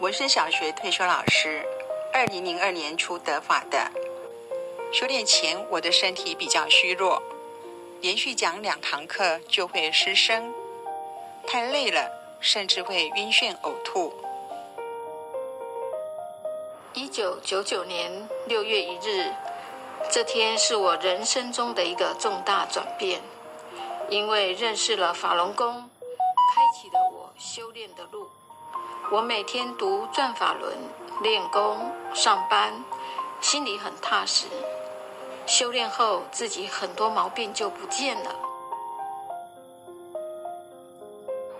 我是小学退休老师，二零零二年初得法的。修炼前，我的身体比较虚弱，连续讲两堂课就会失声，太累了，甚至会晕眩呕吐。一九九九年六月一日，这天是我人生中的一个重大转变，因为认识了法轮功，开启了我修炼的路。我每天读《转法轮》，练功、上班，心里很踏实。修炼后，自己很多毛病就不见了。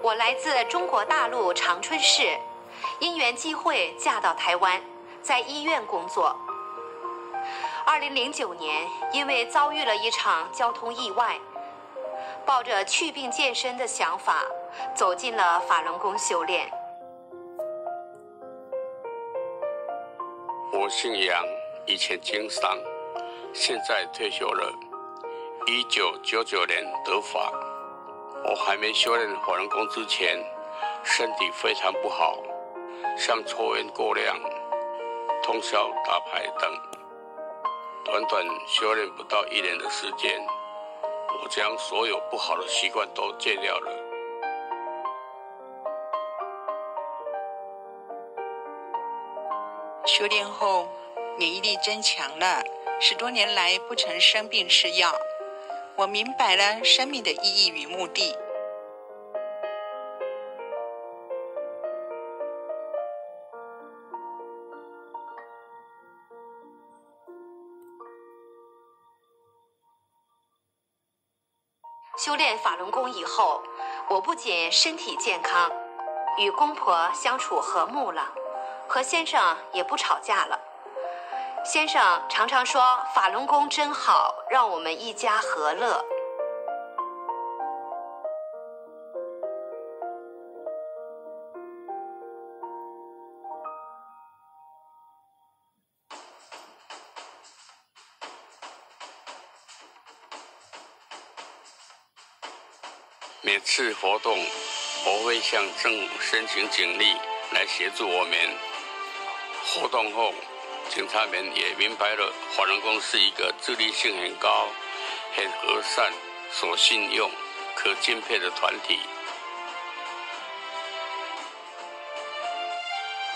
我来自中国大陆长春市，因缘际会嫁到台湾，在医院工作。二零零九年，因为遭遇了一场交通意外，抱着去病健身的想法，走进了法轮功修炼。我姓杨，以前经商，现在退休了。一九九九年得法，我还没修炼法轮功之前，身体非常不好，像抽烟过量、通宵打牌等。短短修炼不到一年的时间，我将所有不好的习惯都戒掉了。修炼后，免疫力增强了。十多年来不曾生病吃药，我明白了生命的意义与目的。修炼法轮功以后，我不仅身体健康，与公婆相处和睦了。和先生也不吵架了。先生常常说法轮功真好，让我们一家和乐。每次活动，我会向政府申请警力来协助我们。活动后，警察们也明白了，法轮功是一个自律性很高、很和善、所信用、可敬佩的团体。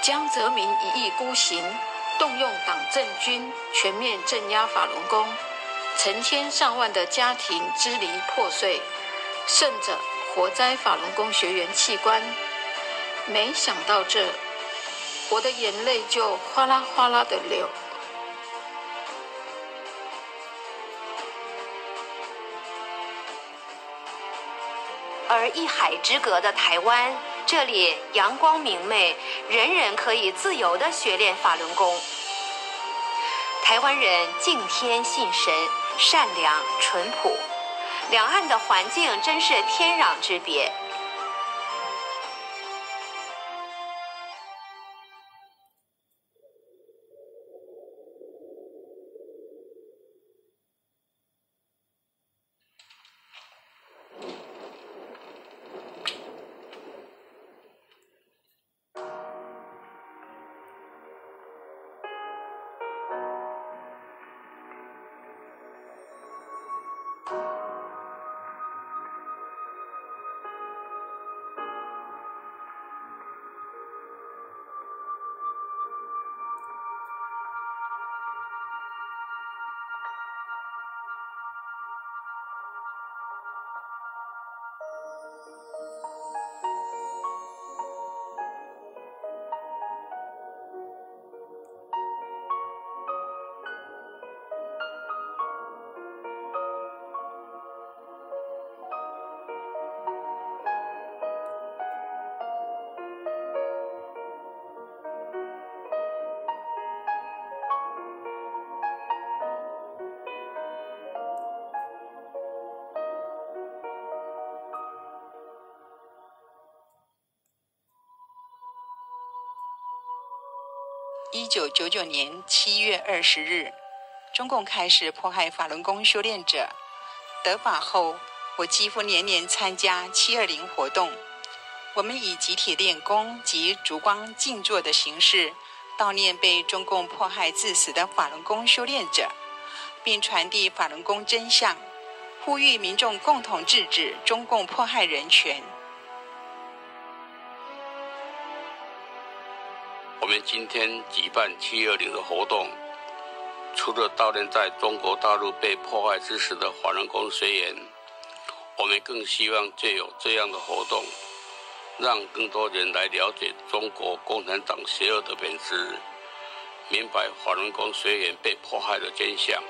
江泽民一意孤行，动用党政军全面镇压法轮功，成千上万的家庭支离破碎，甚至活摘法轮功学员器官。没想到这。我的眼泪就哗啦哗啦的流，而一海之隔的台湾，这里阳光明媚，人人可以自由的学练法轮功。台湾人敬天信神，善良淳朴，两岸的环境真是天壤之别。一九九九年七月二十日，中共开始迫害法轮功修炼者。得法后，我几乎年年参加七二零活动，我们以集体练功及烛光静坐的形式，悼念被中共迫害致死的法轮功修炼者，并传递法轮功真相，呼吁民众共同制止中共迫害人权。们今天举办七二零的活动，除了悼念在中国大陆被迫害之死的法轮功学员，我们更希望借有这样的活动。让更多人来了解中国共产党邪恶的本质，明白法轮功学员被迫害的真相，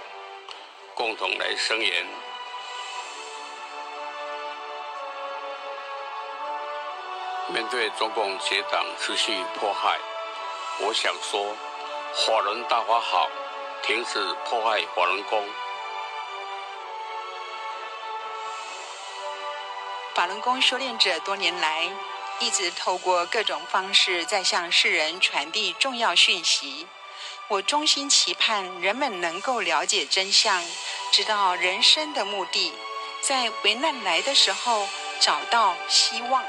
共同来声援。面对中共邪党持续迫害，我想说：法轮大法好，停止破坏法轮功。法轮功修炼者多年来。一直透过各种方式在向世人传递重要讯息。我衷心期盼人们能够了解真相，知道人生的目的，在危难来的时候找到希望。